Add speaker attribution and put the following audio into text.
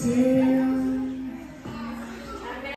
Speaker 1: See